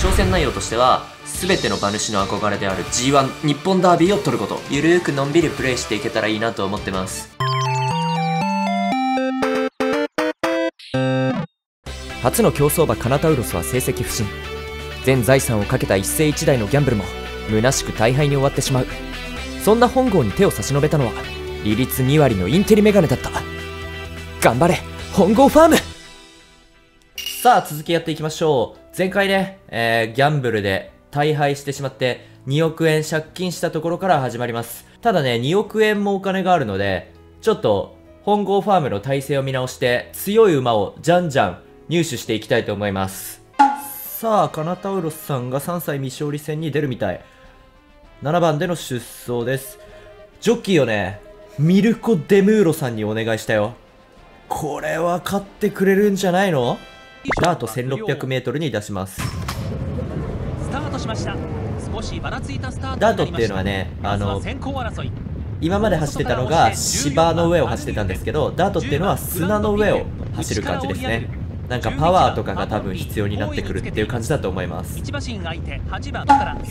挑戦内容としては全ての馬主の憧れである G1 日本ダービーを取ること。ゆるーくのんびりプレイしていけたらいいなと思ってます。初の競走馬カナタウロスは成績不振。全財産をかけた一世一代のギャンブルも虚しく大敗に終わってしまう。そんな本郷に手を差し伸べたのは利率2割のインテリメガネだった。頑張れ本郷ファーム!さあ続きやっていきましょう。前回ね、えー、ギャンブルで大敗してしまって2億円借金したところから始まります。ただね2億円もお金があるのでちょっと本郷ファームの体制を見直して強い馬をじゃんじゃん入手していきたいと思います。さあカナタウロスさんが3歳未勝利戦に出るみたい。7番での出走です。ジョッキーをねミルコ・デムーロさんにお願いしたよ。これは勝ってくれるんじゃないの？ダート 1600m に出します。スタートしました。少しばらついたスタートダートっていうのはねあの今まで走ってたのが芝の上を走ってたんですけどダートっていうのは砂の上を走る感じですね。なんかパワーとかが多分必要になってくるっていう感じだと思います。さ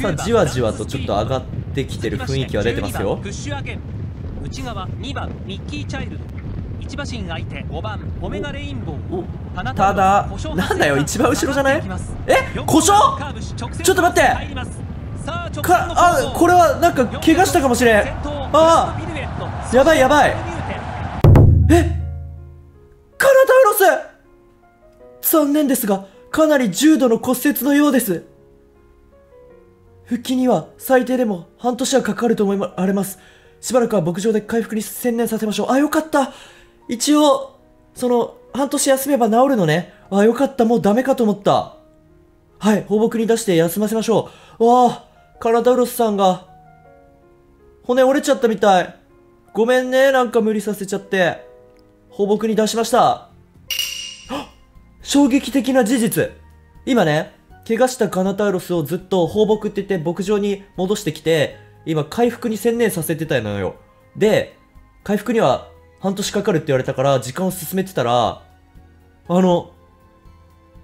あじわじわとちょっと上がってきてる雰囲気は出てますよ。内側2番ミッキーチャイルド1馬身相手5番オメガレインボー。ただなんだよ一番後ろじゃない？え故障ちょっと待って。かあこれはなんか怪我したかもしれん。ああ。やばいやばい。え？カナタウロス。残念ですがかなり重度の骨折のようです。復帰には最低でも半年はかかると思われます。しばらくは牧場で回復に専念させましょう。あよかった一応、その、半年休めば治るのね。あ、よかった、もうダメかと思った。はい、放牧に出して休ませましょう。わあ、カラダウロスさんが、骨折れちゃったみたい。ごめんね、なんか無理させちゃって。放牧に出しました。衝撃的な事実。今ね、怪我したカナタウロスをずっと放牧って言って牧場に戻してきて、今回復に専念させてたのよ。で、回復には半年かかるって言われたから時間を進めてたら、あの、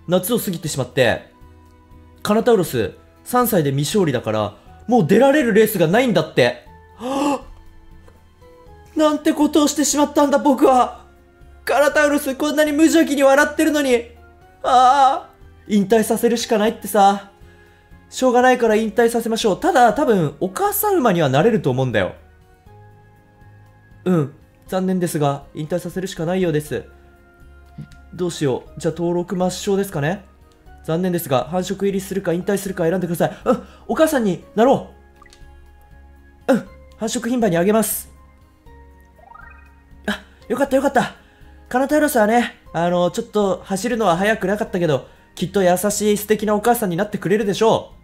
夏を過ぎてしまって、カナタウロス3歳で未勝利だから、もう出られるレースがないんだって。は ぁなんてことをしてしまったんだ僕は。カナタウロスこんなに無邪気に笑ってるのに。ああ、引退させるしかないってさ。しょうがないから引退させましょう。ただ多分お母さん馬にはなれると思うんだよ。うん。残念ですが、引退させるしかないようです。どうしよう。じゃあ登録抹消ですかね残念ですが、繁殖入りするか引退するか選んでください。うん、お母さんになろう。うん、繁殖牝馬にあげます。あ、よかったよかった。カナタウロスはね、あの、ちょっと走るのは早くなかったけど、きっと優しい素敵なお母さんになってくれるでしょう。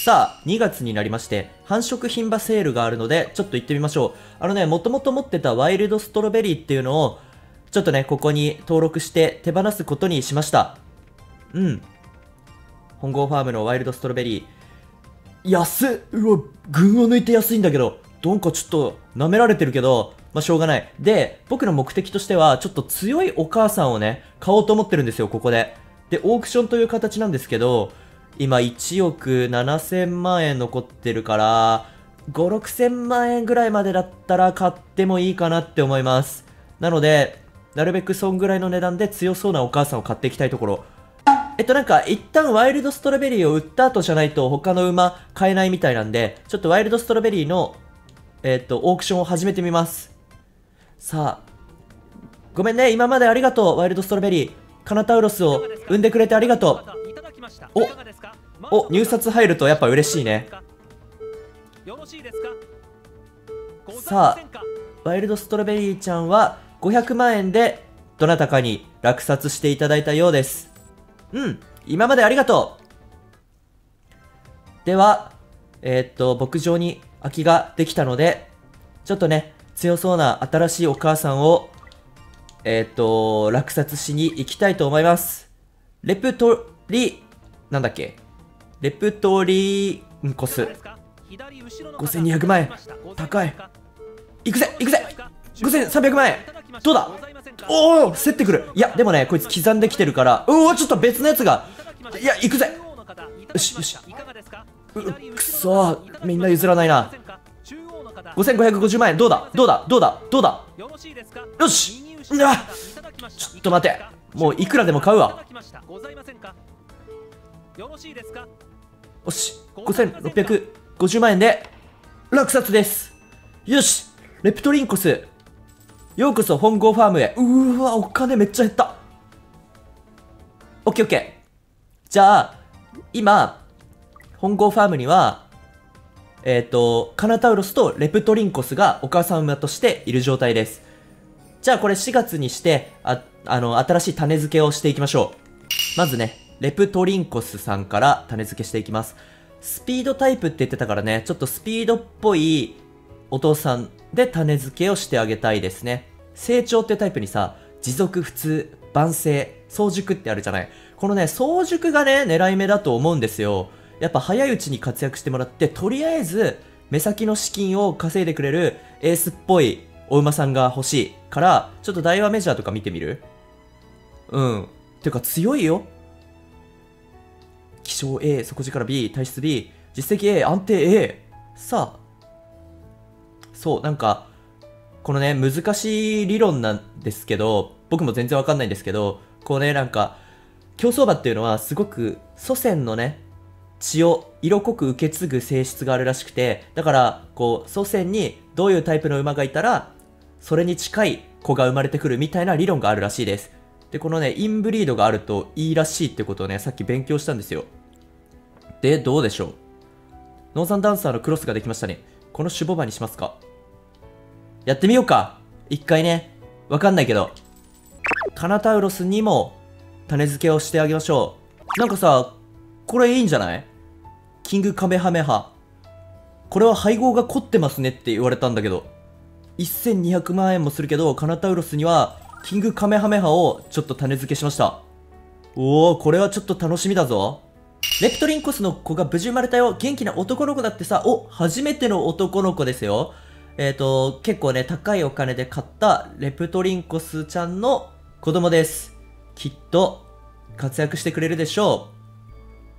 さあ、2月になりまして、繁殖牝馬セールがあるので、ちょっと行ってみましょう。あのね、もともと持ってたワイルドストロベリーっていうのを、ちょっとね、ここに登録して手放すことにしました。うん。本郷ファームのワイルドストロベリー。安っうわ、群を抜いて安いんだけど、なんかちょっと舐められてるけど、まあ、しょうがない。で、僕の目的としては、ちょっと強いお母さんをね、買おうと思ってるんですよ、ここで。で、オークションという形なんですけど、今1億7000万円残ってるから、5、6000万円ぐらいまでだったら買ってもいいかなって思います。なので、なるべくそんぐらいの値段で強そうなお母さんを買っていきたいところ。えっとなんか、一旦ワイルドストロベリーを売った後じゃないと他の馬買えないみたいなんで、ちょっとワイルドストロベリーの、えっと、オークションを始めてみます。さあ、ごめんね、今までありがとう、ワイルドストロベリー。カナタウロスを産んでくれてありがとう。おお入札入るとやっぱ嬉しいね。さあワイルドストロベリーちゃんは500万円でどなたかに落札していただいたようです。うん今までありがとう。ではえー、っと牧場に空きができたのでちょっとね強そうな新しいお母さんをえー、っと落札しに行きたいと思います。レプトリなんだっけ？レプトリーンコス。5200万円。高い。いくぜいくぜ !5300 万円。どうだ？おお競ってくる。いや、でもね、こいつ刻んできてるから、うおちょっと別のやつが。いや、いくぜ。よしよし。うくそみんな譲らないな。5550万円。どうだ？どうだ？どうだ？どうだ？よし。うわ。ちょっと待て。もういくらでも買うわ。よろしいですかよし5650万円で落札です。よしレプトリンコス。ようこそ本郷ファームへ。うーわお金めっちゃ減った。オッケーオッケー。じゃあ今本郷ファームにはえっ、とカナタウロスとレプトリンコスがお母さん馬としている状態です。じゃあこれ4月にしてああの新しい種付けをしていきましょう。まずねレプトリンコスさんから種付けしていきます。スピードタイプって言ってたからねちょっとスピードっぽいお父さんで種付けをしてあげたいですね。成長ってタイプにさ持続普通万世早熟ってあるじゃない。このね早熟がね狙い目だと思うんですよ。やっぱ早いうちに活躍してもらってとりあえず目先の資金を稼いでくれるエースっぽいお馬さんが欲しいからちょっと大和メジャーとか見てみる？うん。てか強いよ。気象 A 底力 B 体質 B 実績 A 安定 A さあそうなんかこのね難しい理論なんですけど僕も全然わかんないんですけどこうねなんか競走馬っていうのはすごく祖先のね血を色濃く受け継ぐ性質があるらしくてだからこう祖先にどういうタイプの馬がいたらそれに近い子が生まれてくるみたいな理論があるらしいです。でこのねインブリードがあるといいらしいってことをねさっき勉強したんですよ。でどうでしょう？ノーザンダンサーのクロスができましたね。この守護馬にしますか？やってみようか。一回ね。わかんないけど。カナタウロスにも種付けをしてあげましょう。なんかさこれいいんじゃない？キングカメハメハ。これは配合が凝ってますねって言われたんだけど。1200万円もするけどカナタウロスにはキングカメハメハをちょっと種付けしました。おおこれはちょっと楽しみだぞ。レプトリンコスの子が無事生まれたよ。元気な男の子だってさ。お初めての男の子ですよ。えっ、ー、と結構ね高いお金で買ったレプトリンコスちゃんの子供です。きっと活躍してくれるでしょ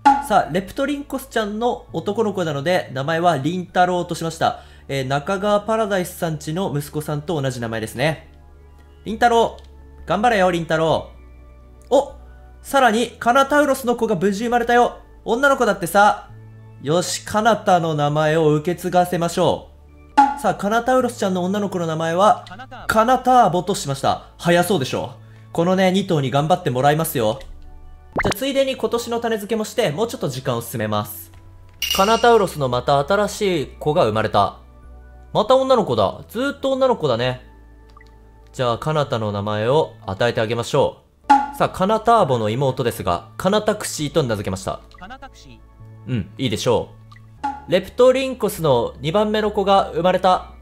う。さあレプトリンコスちゃんの男の子なので名前はリンタロウとしました。えー、中川パラダイスさんちの息子さんと同じ名前ですね。りんたろう頑張れよ、りんたろうおさらに、カナタウロスの子が無事生まれたよ女の子だってさよし、カナタの名前を受け継がせましょう。さあ、カナタウロスちゃんの女の子の名前は、カナターボとしました。早そうでしょこのね、2頭に頑張ってもらいますよ。じゃついでに今年の種付けもして、もうちょっと時間を進めます。カナタウロスのまた新しい子が生まれた。また女の子だ。ずーっと女の子だね。じゃあ、カナタの名前を与えてあげましょう。さあ、カナターボの妹ですが、カナタクシーと名付けました。カナタクシーうん、いいでしょう。レプトリンコスの2番目の子が生まれた。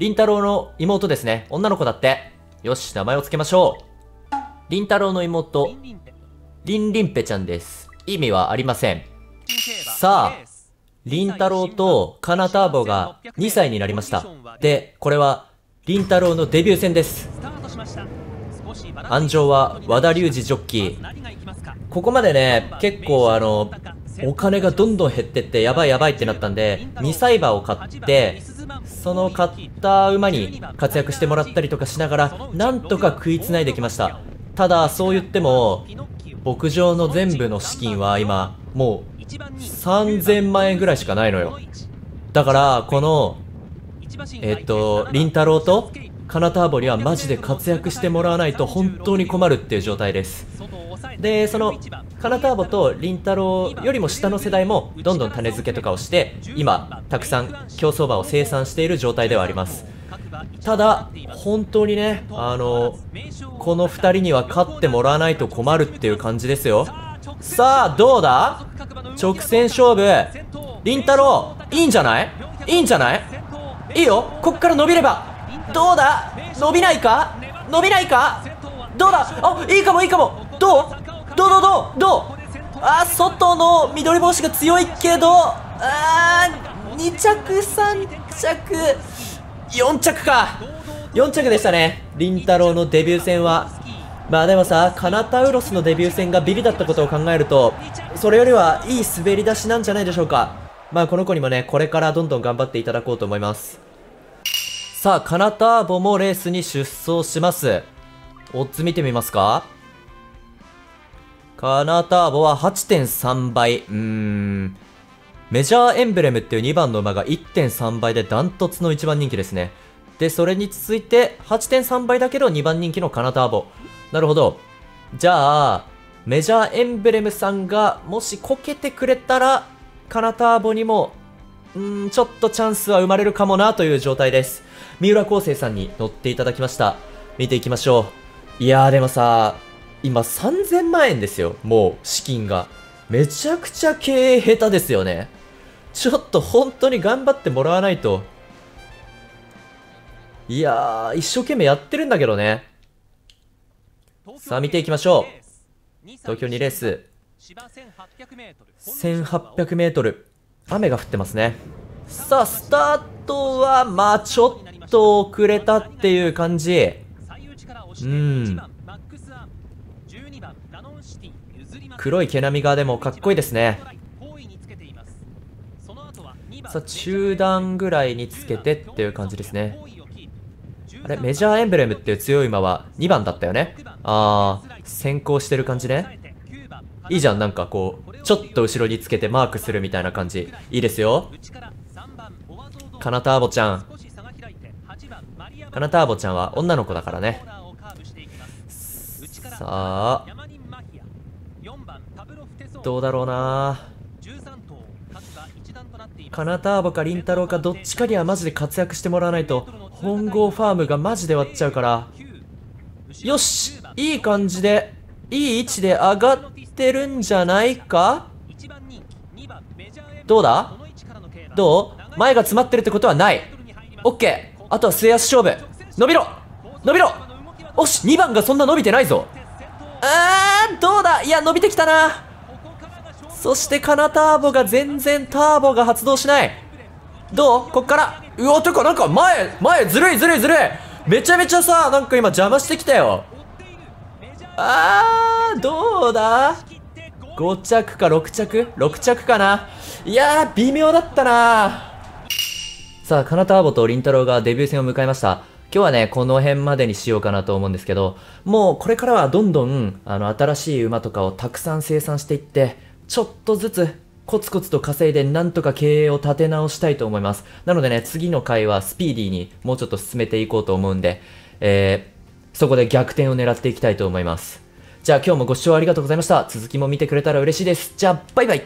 リンタロウの妹ですね。女の子だって。よし、名前を付けましょう。リンタロウの妹、リンリンペちゃんです。意味はありません。さあ、リンタロウとカナターボが2歳になりました。で、これは、リンタロウのデビュー戦です。安城は和田隆二ジョッキー。ここまでね、結構あの、お金がどんどん減ってってやばいやばいってなったんで、2歳馬を買って、その買った馬に活躍してもらったりとかしながら、なんとか食いつないできました。ただ、そう言っても、牧場の全部の資金は今、もう3000万円ぐらいしかないのよ。だから、この、えっと、りんたろうと、カナターボにはマジで活躍してもらわないと本当に困るっていう状態です。で、その、カナターボとりんたろうよりも下の世代もどんどん種付けとかをして、今、たくさん競走馬を生産している状態ではあります。ただ、本当にね、あの、この2人には勝ってもらわないと困るっていう感じですよ。さあ、どうだ？直線勝負。りんたろう、いいんじゃない？いいんじゃない？いいよ、こっから伸びれば。どうだ？伸びないか？伸びないか？どうだ？あ、いいかもいいかも。どう？どう？どう？どう？どう？あ、外の緑帽子が強いけど、あー、2着、3着、4着か。4着でしたね。りんたろうのデビュー戦は。まあでもさ、カナタウロスのデビュー戦がビリだったことを考えると、それよりはいい滑り出しなんじゃないでしょうか。まあこの子にもね、これからどんどん頑張っていただこうと思います。さあ、カナターボもレースに出走します。オッズ見てみますかカナターボは8.3倍。うーん。メジャーエンブレムっていう2番の馬が1.3倍でダントツの1番人気ですね。で、それに続いて8.3倍だけど2番人気のカナターボ。なるほど。じゃあ、メジャーエンブレムさんがもしこけてくれたら、カナターボにも、うん、ちょっとチャンスは生まれるかもなという状態です。三浦康生さんに乗っていただきました。見ていきましょう。いやーでもさ、今3000万円ですよ。もう資金が。めちゃくちゃ経営下手ですよね。ちょっと本当に頑張ってもらわないと。いやー、一生懸命やってるんだけどね。さあ見ていきましょう。東京2レース。1800メートル。雨が降ってますね。さあ、スタートは、まあちょっと遅れたっていう感じ。うん。黒い毛並みがでもかっこいいですね。さあ、中段ぐらいにつけてっていう感じですね。あれ、メジャーエンブレムっていう強い馬は2番だったよね。あー、先行してる感じね。いいじゃん、なんかこう、ちょっと後ろにつけてマークするみたいな感じ。いいですよ。カナターボちゃん。カナターボちゃんは女の子だからね。さあ。どうだろうな。カナターボかリンタロウかどっちかにはマジで活躍してもらわないと本郷ファームがマジで割っちゃうから。よしいい感じでいい位置で上がってるんじゃないか？どうだ？どう？前が詰まってるってことはない。オッケー。あとは末足勝負。伸びろ。伸びろ。おし2番がそんな伸びてないぞ。あーどうだ？いや伸びてきたな。そしてカナターボが全然ターボが発動しない。どう？こっから？うわてかなんか前前ずるいずるいずるい。めちゃめちゃさなんか今邪魔してきたよ。あーどうだ？5着か6着 ?6 着かな。いやー微妙だったな。さあ、カナターボとリンタロウがデビュー戦を迎えました。今日はね、この辺までにしようかなと思うんですけど、もうこれからはどんどん、あの、新しい馬とかをたくさん生産していって、ちょっとずつコツコツと稼いでなんとか経営を立て直したいと思います。なのでね、次の回はスピーディーにもうちょっと進めていこうと思うんで、えー、そこで逆転を狙っていきたいと思います。じゃあ今日もご視聴ありがとうございました。続きも見てくれたら嬉しいです。じゃあ、バイバイ